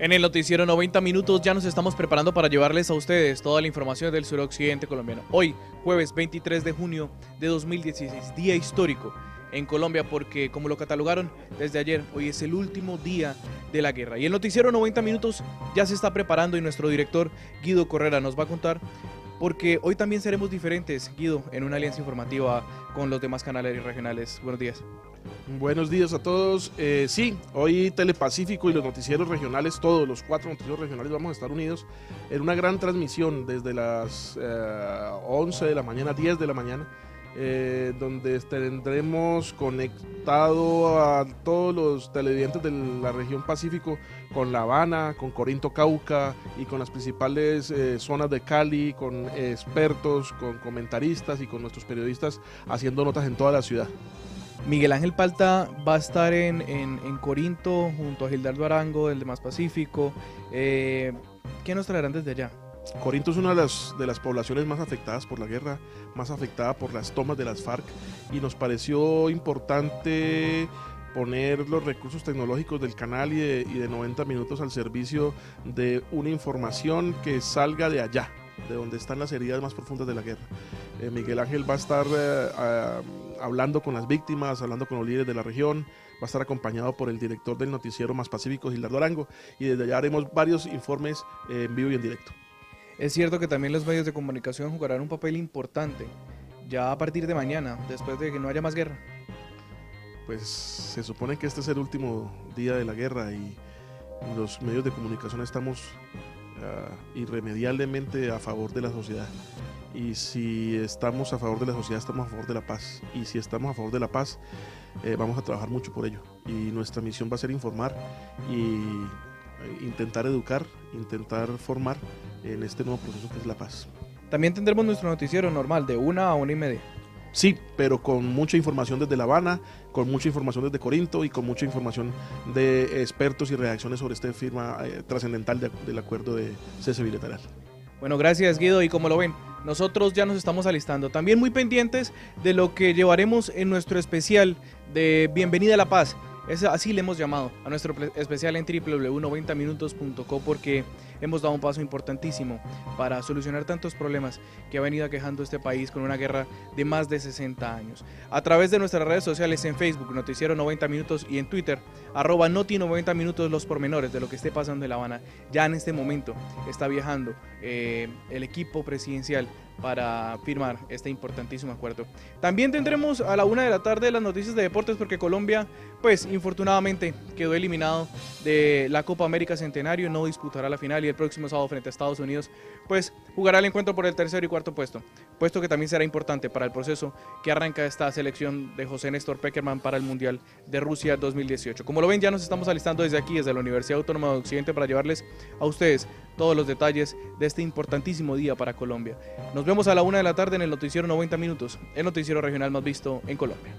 En el noticiero 90 minutos ya nos estamos preparando para llevarles a ustedes toda la información del suroccidente colombiano. Hoy, jueves 23 de junio de 2016, día histórico en Colombia porque como lo catalogaron desde ayer, hoy es el último día de la guerra. Y el noticiero 90 minutos ya se está preparando y nuestro director Guido Correra nos va a contar porque hoy también seremos diferentes, Guido, en una alianza informativa con los demás canales regionales. Buenos días. Buenos días a todos. Eh, sí, hoy Telepacífico y los noticieros regionales, todos los cuatro noticieros regionales vamos a estar unidos en una gran transmisión desde las 11 eh, de la mañana, 10 de la mañana eh, donde tendremos conectado a todos los televidentes de la región Pacífico con La Habana, con Corinto Cauca y con las principales eh, zonas de Cali, con expertos, con comentaristas y con nuestros periodistas haciendo notas en toda la ciudad. Miguel Ángel Palta va a estar en, Corinto junto a Gildardo Arango, del Demás Pacífico. Eh, ¿Qué nos traerán desde allá? Corinto es una de las, poblaciones más afectadas por la guerra, más afectada por las tomas de las FARC y nos pareció importante poner los recursos tecnológicos del canal y de, 90 minutos al servicio de una información que salga de allá, de donde están las heridas más profundas de la guerra. Eh, Miguel Ángel va a estar eh, hablando con las víctimas, hablando con los líderes de la región, va a estar acompañado por el director del noticiero Más Pacífico, Gildardo Arango, y desde allá haremos varios informes eh, en vivo y en directo. Es cierto que también los medios de comunicación jugarán un papel importante ya a partir de mañana, después de que no haya más guerra. Pues se supone que este es el último día de la guerra y los medios de comunicación estamos ah, irremediablemente a favor de la sociedad. Y si estamos a favor de la sociedad, estamos a favor de la paz. Y si estamos a favor de la paz, eh, vamos a trabajar mucho por ello. Y nuestra misión va a ser informar y eh, intentar educar, intentar formar en este nuevo proceso que es la paz. También tendremos nuestro noticiero normal de una a una y media. Sí, pero con mucha información desde La Habana, con mucha información desde Corinto y con mucha información de expertos y reacciones sobre esta firma eh, trascendental del acuerdo de cese bilateral. Bueno, gracias Guido y como lo ven, nosotros ya nos estamos alistando. También muy pendientes de lo que llevaremos en nuestro especial de Bienvenida a la Paz es, así le hemos llamado a nuestro especial en www.90minutos.co porque hemos dado un paso importantísimo para solucionar tantos problemas que ha venido aquejando este país con una guerra de más de 60 años. A través de nuestras redes sociales en Facebook, Noticiero 90 Minutos y en Twitter, arroba Noti 90 Minutos los pormenores de lo que esté pasando en La Habana. Ya en este momento está viajando eh, el equipo presidencial para firmar este importantísimo acuerdo. También tendremos a la una de la tarde las noticias de deportes porque Colombia, pues infortunadamente quedó eliminado de la Copa América Centenario, no disputará la final y el próximo sábado frente a Estados Unidos, pues jugará el encuentro por el tercer y cuarto puesto, puesto que también será importante para el proceso que arranca esta selección de José Néstor Peckerman para el Mundial de Rusia 2018. Como lo ven, ya nos estamos alistando desde aquí, desde la Universidad Autónoma de Occidente, para llevarles a ustedes todos los detalles de este importantísimo día para Colombia. Nos vemos a la una de la tarde en el Noticiero 90 Minutos, el noticiero regional más visto en Colombia.